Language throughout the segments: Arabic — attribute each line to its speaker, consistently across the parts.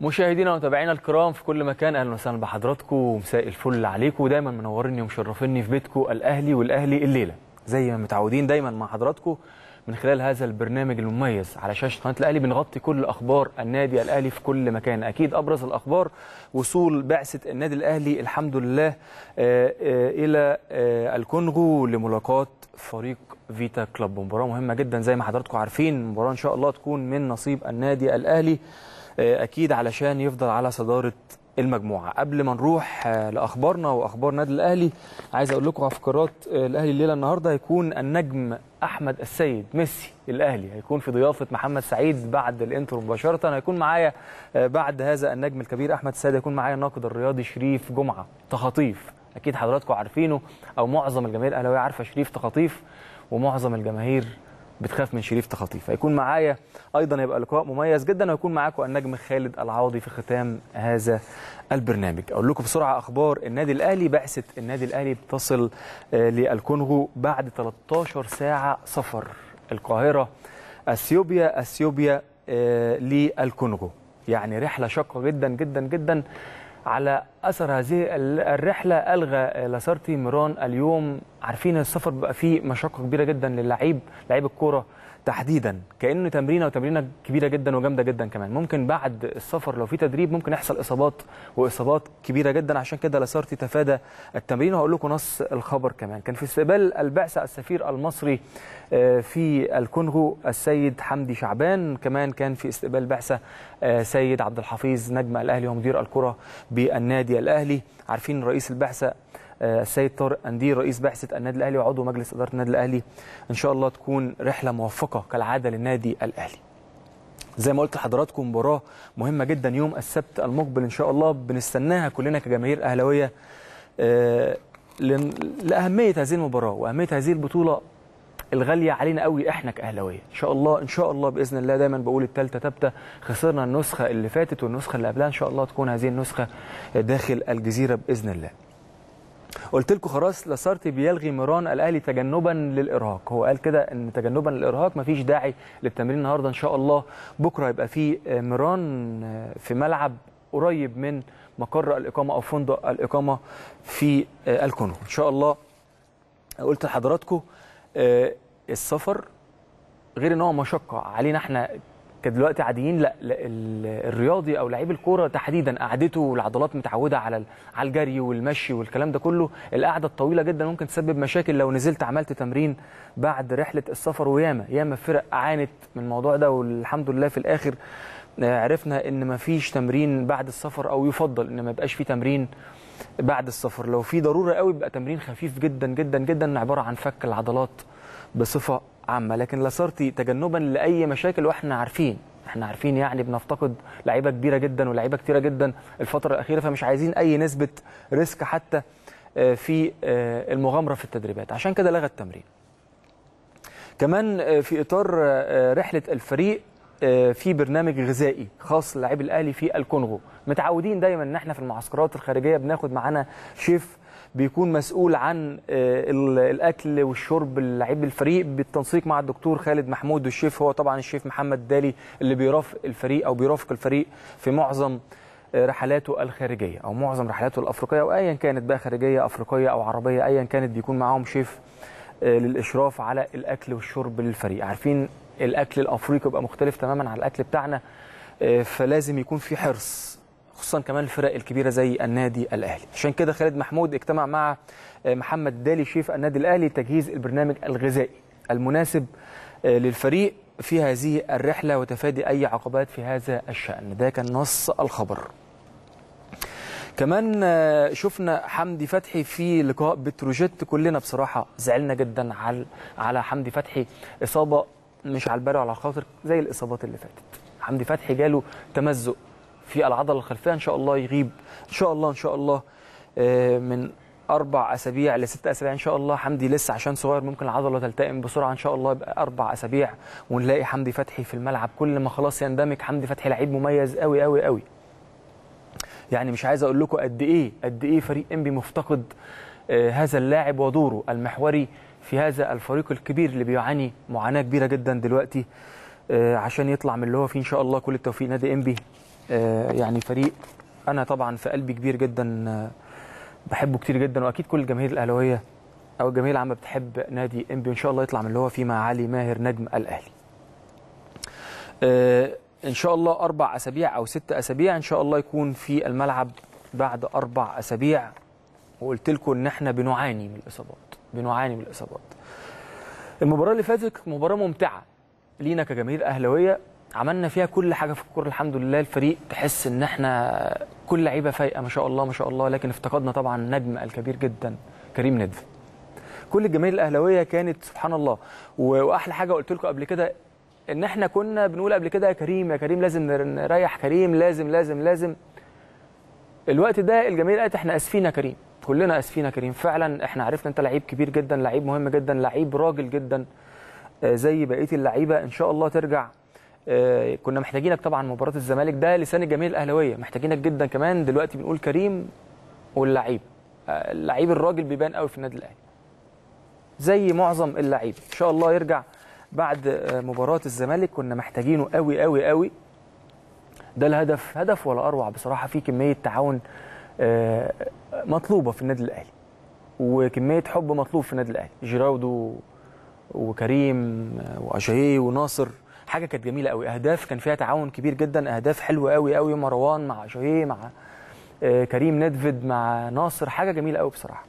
Speaker 1: مشاهدينا ومتابعينا الكرام في كل مكان أهلا وسهلا بحضراتكم ومساء الفل عليكم. ودايما منوريني ومشرفيني في بيتكم الأهلي والأهلي الليلة. زي ما متعودين دايما مع حضراتكم من خلال هذا البرنامج المميز على شاشة قناة الأهلي بنغطي كل أخبار النادي الأهلي في كل مكان. أكيد أبرز الأخبار وصول بعثة النادي الأهلي الحمد لله آه، آه، إلى آه، الكونغو لملاقاة فريق فيتا كلوب مباراة مهمة جدا زي ما حضراتكم عارفين. مباراة إن شاء الله تكون من نصيب النادي الأهلي. أكيد علشان يفضل على صدارة المجموعة. قبل ما نروح آه، لأخبارنا وأخبار النادي الأهلي عايز أقول لكم فقرات آه، الأهلي الليلة النهارده هيكون النجم أحمد السيد ميسي الاهلي هيكون في ضيافة محمد سعيد بعد الانترو مباشرة. هيكون معايا آه، بعد هذا النجم الكبير أحمد السيد هيكون معايا الناقد الرياضي شريف جمعة تخاطيف. أكيد حضراتكم عارفينه أو معظم الجماهير الاهلاويه عارفة شريف تخاطيف ومعظم الجماهير بتخاف من شريف تخاطيف. هيكون معايا أيضا هيبقى لقاء مميز جدا ويكون معاكم النجم خالد العوضي في ختام هذا البرنامج. أقول لكم بسرعة أخبار النادي الأهلي. بعثة النادي الأهلي بتصل آه، للكونغو بعد 13 ساعة سفر. القاهرة أثيوبيا أثيوبيا آه، للكونغو. يعني رحلة شاقة جدا جدا جدا. على أثر هذه الرحلة ألغى لاسارتي ميران اليوم. عارفين السفر بقى فيه مشقة كبيرة جدا للعيب لعيب الكورة. تحديدا كأنه تمرينة وتمرينة كبيرة جدا وجامدة جدا كمان. ممكن بعد السفر لو في تدريب ممكن يحصل إصابات وإصابات كبيرة جدا. عشان كده لاسارتي تفادى التمرين. وهقول لكم نص الخبر كمان. كان في استقبال البعثة السفير المصري آه، في الكونغو السيد حمدي شعبان. كمان كان في استقبال بعثة آه، سيد عبد الحفيظ نجم الأهلي ومدير الكرة بالنادي الأهلي. عارفين رئيس البعثة السيد طارق اندير رئيس بعثة النادي الأهلي وعضو مجلس إدارة النادي الأهلي. إن شاء الله تكون رحلة موفقة كالعادة للنادي الأهلي. زي ما قلت لحضراتكم مباراة مهمة جدا يوم السبت المقبل إن شاء الله. بنستناها كلنا كجماهير أهلاوية آه، لأهمية هذه المباراة وأهمية هذه البطولة الغالية علينا قوي إحنا كأهلاوية. إن شاء الله إن شاء الله بإذن الله دايما بقول الثالثه ثابته خسرنا النسخة اللي فاتت والنسخة اللي قبلها إن شاء الله تكون هذه النسخة داخل الجزيرة بإذن الله. قلت لكم خلاص لاسارتي بيلغي ميران الأهلي تجنبا للإرهاق. هو قال كده إن تجنبا للإرهاق مفيش داعي للتمرين النهارده إن شاء الله. بكرة يبقى في ميران في ملعب قريب من مقر الإقامة أو فندق الإقامة في الكونغو. إن شاء الله قلت لحضراتكم آه، السفر غير إن هو مشقة. علينا إحنا كدلوقتي عاديين لا, لا ال- الرياضي أو لعيب الكورة تحديدا قعدته والعضلات متعودة على على الجري والمشي والكلام ده كله القعدة الطويلة جدا ممكن تسبب مشاكل لو نزلت عملت تمرين بعد رحلة السفر وياما. ياما فرق عانت من الموضوع ده والحمد لله في الآخر آه، عرفنا إن مفيش تمرين بعد السفر أو يفضل إن ما يبقاش في تمرين بعد السفر. لو في ضرورة قوي بيبقى تمرين خفيف جدا جدا جدا عبارة عن فك العضلات بصفة عامة لكن لاسارتي تجنبا لأي مشاكل وإحنا عارفين. إحنا عارفين يعني بنفتقد لعيبة كبيرة جدا ولاعيبه كتيرة جدا الفترة الأخيرة فمش عايزين أي نسبة ريسك حتى آه، في آه، المغامرة في التدريبات. عشان كده لغى التمرين. كمان آه، في إطار رحلة الفريق في برنامج غذائي خاص للاعبي الأهلي في الكونغو. متعودين دايما إن إحنا في المعسكرات الخارجية بناخد معانا شيف بيكون مسؤول عن آه، ال- الأكل والشرب للاعبي الفريق بالتنسيق مع الدكتور خالد محمود والشيف هو طبعا الشيف محمد دالي اللي بيرافق الفريق أو بيرافق الفريق في معظم آه، رحلاته الخارجية أو معظم رحلاته الأفريقية أو ايا كانت بقى خارجية أفريقية أو عربية ايا كانت بيكون معاهم شيف آه، للإشراف على الأكل والشرب للفريق. عارفين الأكل الأفريقي بيبقى مختلف تماما عن الأكل بتاعنا فلازم يكون في حرص. خصوصا كمان الفرق الكبيرة زي النادي الأهلي. عشان كده خالد محمود اجتمع مع آه، محمد دالي شيف النادي الأهلي لتجهيز البرنامج الغذائي المناسب آه، للفريق في هذه الرحلة وتفادي أي عقبات في هذا الشأن. ده كان نص الخبر. كمان آه، شفنا حمدي فتحي في لقاء بتروجيت. كلنا بصراحة زعلنا جدا على على حمدي فتحي. إصابة مش على البال ولا على الخاطر زي الإصابات اللي فاتت. حمدي فتحي جاله تمزق في العضلة الخلفية. إن شاء الله يغيب. إن شاء الله إن شاء الله آه، من أربع أسابيع لست أسابيع. إن شاء الله حمدي لسه عشان صغير. ممكن العضلة تلتئم بسرعة. إن شاء الله يبقى أربع أسابيع ونلاقي حمدي فتحي في الملعب. كل ما خلاص يندمج حمدي فتحي لعيب مميز قوي قوي قوي يعني مش عايز أقول لكم قد إيه قد إيه فريق إنبي مفتقد آه، هذا اللاعب ودوره المحوري في هذا الفريق الكبير اللي بيعاني معاناة كبيرة جدا دلوقتي آه، عشان يطلع من اللي هو فيه. إن شاء الله كل التوفيق نادي إنبي. يعني فريق أنا طبعا في قلبي كبير جدا آه، بحبه كتير جدا وأكيد كل الجماهير الأهلاوية أو الجماهير العامة بتحب نادي انبي وان شاء الله يطلع من اللي هو فيه مع علي ماهر نجم الأهلي. آه، إن شاء الله أربع أسابيع أو ست أسابيع إن شاء الله يكون في الملعب بعد أربع أسابيع. وقلت لكم إن إحنا بنعاني من الإصابات بنعاني من الإصابات. المباراة اللي فاتت مباراة ممتعة لينا كجماهير أهلاوية. عملنا فيها كل حاجة في الكورة الحمد لله الفريق تحس إن إحنا كل لعيبة فايقة ما شاء الله ما شاء الله. لكن افتقدنا طبعا نجم الكبير جدا كريم ندفي كل الجماهير الأهلاوية كانت سبحان الله. وأحلى حاجة قلت لكم قبل كده إن إحنا كنا بنقول قبل كده يا كريم يا كريم لازم نر- نريح كريم لازم لازم لازم. الوقت ده الجماهير قالت إحنا آسفين يا كريم كلنا آسفين يا كريم. فعلا إحنا عرفنا أنت لعيب كبير جدا لعيب مهم جدا لعيب راجل جدا آه، زي بقية اللعيبة. إن شاء الله ترجع كنا محتاجينك طبعا مباراة الزمالك. ده لسان الجماهير الأهلاوية. محتاجينك جدا كمان. دلوقتي بنقول كريم واللعيب. آه، اللعيب الراجل بيبان قوي في النادي الأهلي. زي معظم اللعيبة. إن شاء الله يرجع بعد آه، مباراة الزمالك. كنا محتاجينه قوي قوي قوي. ده الهدف. هدف ولا أروع بصراحة. في كمية تعاون آه، مطلوبة في النادي الأهلي. وكمية حب مطلوب في النادي الأهلي. جيراودو وكريم آه، واجاييه وناصر. حاجة كانت جميلة قوي. أهداف كان فيها تعاون كبير جدا أهداف حلوة قوي قوي مروان مع اجاييه مع آه، كريم ندفد مع ناصر. حاجة جميلة قوي بصراحة.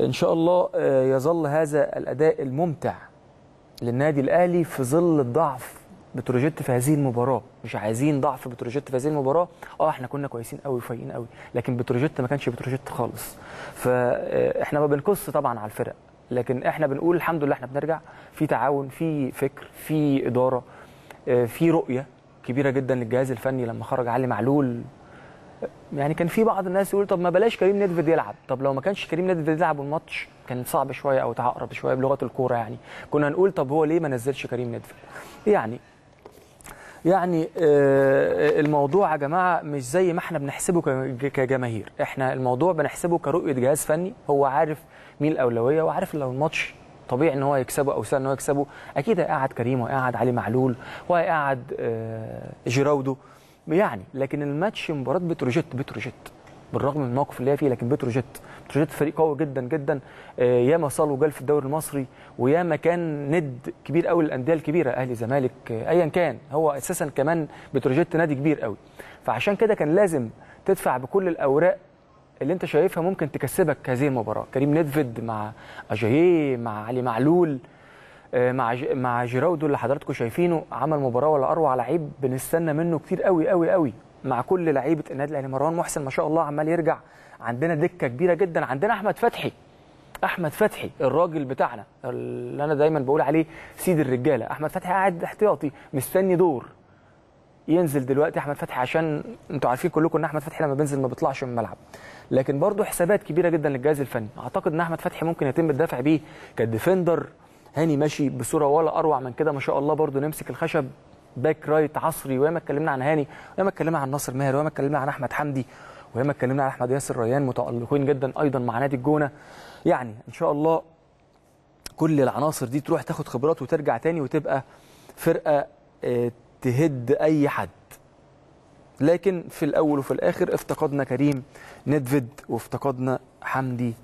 Speaker 1: إن شاء الله آه، يظل هذا الأداء الممتع للنادي الأهلي في ظل الضعف بتروجيت في هذه المباراة. مش عايزين ضعف بتروجيت في هذه المباراة. آه إحنا كنا كويسين قوي وفايقين قوي لكن بتروجيت ما كانش بتروجيت خالص. فاحنا ما بنقص طبعا على الفرق لكن إحنا بنقول الحمد لله إحنا بنرجع. في تعاون في فكر في إدارة. آه، في رؤية كبيرة جدا للجهاز الفني لما خرج علي معلول. يعني كان في بعض الناس يقول طب ما بلاش كريم ندفد يلعب. طب لو ما كانش كريم ندفد يلعب الماتش كان صعب شوية أو تعقرب شوية بلغة الكورة يعني. كنا نقول طب هو ليه ما نزلش كريم ندفد يعني يعني آه، الموضوع يا جماعة مش زي ما إحنا بنحسبه كجماهير. إحنا الموضوع بنحسبه كرؤية جهاز فني. هو عارف مين الأولوية وعارف لو الماتش طبيعي إن هو يكسبه أو سهل إن هو يكسبه. أكيد هيقعد كريم وهيقعد علي معلول وهيقعد آه، جيراودو. يعني لكن الماتش مباراة بتروجيت بتروجيت. بالرغم من الموقف اللي هي فيه لكن بتروجيت. بتروجيت فريق قوي جدا جدا. آه، ياما صال وجال في الدوري المصري وياما كان ند كبير قوي للأندية الكبيرة أهلي زمالك آه، ايا كان. هو أساسا كمان بتروجيت نادي كبير قوي. فعشان كده كان لازم تدفع بكل الأوراق اللي انت شايفها ممكن تكسبك هذه المباراة. كريم ندفد مع اجاييه مع علي معلول آه، مع مع جيراودو اللي حضراتكم شايفينه عمل مباراة ولا أروع لعيب بنستنى منه كتير قوي قوي قوي مع كل لعيبة النادي الأهلي. مروان محسن ما شاء الله عمال يرجع. عندنا دكة كبيرة جدا. عندنا أحمد فتحي. أحمد فتحي الراجل بتاعنا اللي أنا دايما بقول عليه سيد الرجالة. أحمد فتحي قاعد احتياطي مستني دور. ينزل دلوقتي أحمد فتحي عشان أنتوا عارفين كلكم إن أحمد فتحي لما بينزل ما بيطلعش من الملعب. لكن برضه حسابات كبيرة جدا للجهاز الفني. أعتقد إن أحمد فتحي ممكن يتم الدفع بيه كديفندر. هاني ماشي بصورة ولا أروع من كده. ما شاء الله برضه نمسك الخشب. back right عصري. وياما اتكلمنا عن هاني. وياما اتكلمنا عن ناصر ماهر. وياما اتكلمنا عن أحمد حمدي. وياما اتكلمنا عن أحمد ياسر ريان. متألقين جدا أيضا مع نادي الجونة. يعني إن شاء الله كل العناصر دي تروح تاخد خبرات وترجع تاني وتبقى فرقة آه، تهد أي حد. لكن في الأول وفي الآخر افتقدنا كريم نيدفيد وافتقدنا حمدي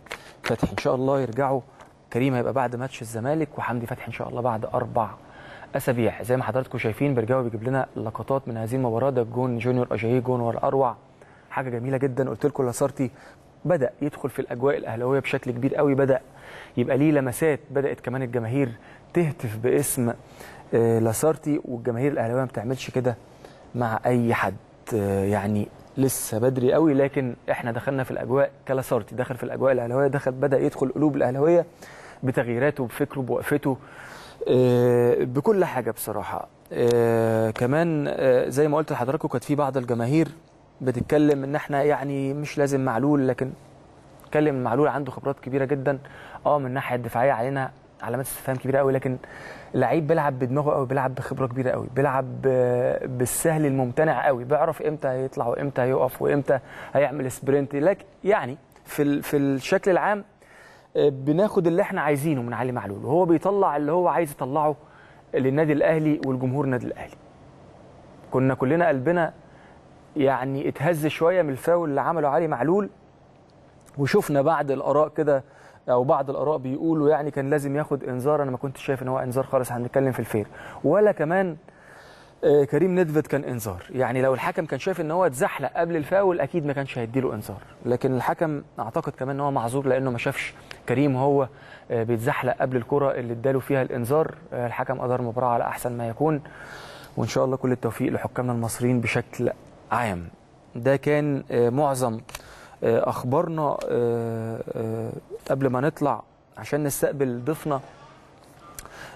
Speaker 1: فتحي. إن شاء الله يرجعوا. كريم هيبقى بعد ماتش الزمالك وحمدي فتحي إن شاء الله بعد أربع أسابيع. زي ما حضراتكم شايفين برجاوي بيجيب لنا لقطات من هذه المباراة. ده جون جونيور اجاييه جون ولا اروع حاجة جميلة جدا. قلت لكم لاسارتي بدأ يدخل في الأجواء الأهلاوية بشكل كبير قوي. بدأ يبقى ليه لمسات. بدأت كمان الجماهير تهتف باسم لاسارتي والجماهير الأهلاوية ما بتعملش كده مع أي حد. آه، يعني لسه بدري قوي لكن إحنا دخلنا في الأجواء كلاسارتي. دخل في الأجواء الأهلاوية دخل بدأ يدخل قلوب الأهلاوية بتغييراته بفكره بوقفته آه، بكل حاجة بصراحة. آه، كمان آه، زي ما قلت لحضراتكم كانت في بعض الجماهير بتتكلم إن إحنا يعني مش لازم معلول لكن اتكلم معلول عنده خبرات كبيرة جدا. آه من الناحية الدفاعية علينا علامات استفهام كبيرة قوي لكن لعيب بيلعب بدماغه قوي بيلعب بخبرة كبيرة قوي بيلعب بالسهل الممتنع قوي بيعرف إمتى هيطلع وإمتى هيقف وإمتى هيعمل سبرنت. لكن يعني في في الشكل العام آه، بناخد اللي إحنا عايزينه من علي معلول وهو بيطلع اللي هو عايز يطلعه للنادي الأهلي والجمهور النادي الأهلي. كنا كلنا قلبنا يعني اتهز شوية من الفاول اللي عمله علي معلول وشفنا بعض الآراء كده أو بعض الآراء بيقولوا يعني كان لازم ياخد إنذار. أنا ما كنتش شايف إن هو إنذار خالص إحنا بنتكلم في الفير. ولا كمان آه، كريم ندفد كان إنذار. يعني لو الحكم كان شايف إن هو اتزحلق قبل الفاول أكيد ما كانش هيديله إنذار. لكن الحكم أعتقد كمان إن هو معذور لأنه ما شافش كريم هو آه، بيتزحلق قبل الكرة اللي اداله فيها الإنذار. آه، الحكم أدار المباراه على أحسن ما يكون. وإن شاء الله كل التوفيق لحكامنا المصريين بشكل عام. ده كان معظم اخبارنا آه، آه، قبل ما نطلع عشان نستقبل ضيفنا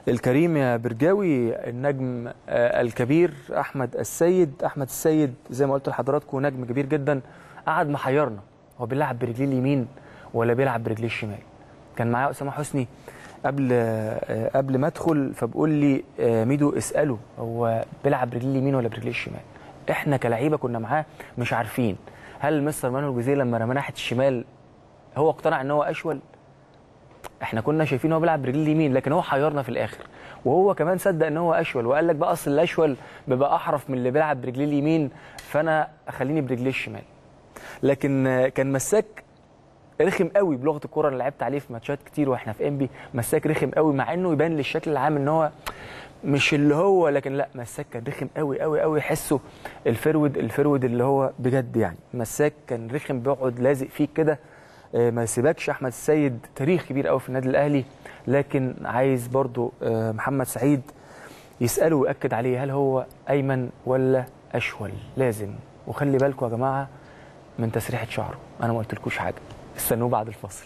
Speaker 1: الكريم يا برجاوي النجم آه، الكبير أحمد السيد. أحمد السيد زي ما قلت لحضراتكم نجم كبير جدا قعد محيرنا هو بيلعب برجليه اليمين ولا بيلعب برجليه الشمال. كان معايا أسامة حسني قبل آه، قبل ما أدخل فبقول لي آه، ميدو اسأله هو بيلعب برجليه اليمين ولا برجليه الشمال؟ إحنا كلعيبة كنا معاه مش عارفين. هل مستر مانويل جوزيه لما رمى ناحية الشمال هو اقتنع إن هو أشول؟ إحنا كنا شايفين هو بيلعب برجليه اليمين لكن هو حيرنا في الآخر. وهو كمان صدق إن هو أشول وقال لك بقى أصل الأشول بيبقى أحرف من اللي بيلعب برجليه اليمين فأنا أخليني برجليه الشمال. لكن كان مساك رخم قوي بلغة الكورة اللي لعبت عليه في ماتشات كتير وإحنا في انبي مساك رخم قوي مع إنه يبان للشكل العام إن هو مش اللي هو لكن لا مساك كان رخم قوي قوي قوي. حسه الفرود الفرود اللي هو بجد يعني. مساك كان رخم بيقعد لازق فيك كده. آه، ما يسيبكش أحمد السيد. تاريخ كبير قوي في النادي الأهلي. لكن عايز برضو آه، محمد سعيد يسأله ويأكد عليه هل هو أيمن ولا أشول؟ لازم. وخلي بالكم يا جماعة من تسريحة شعره. أنا ما قلتلكوش حاجة. استنوه بعد الفاصل.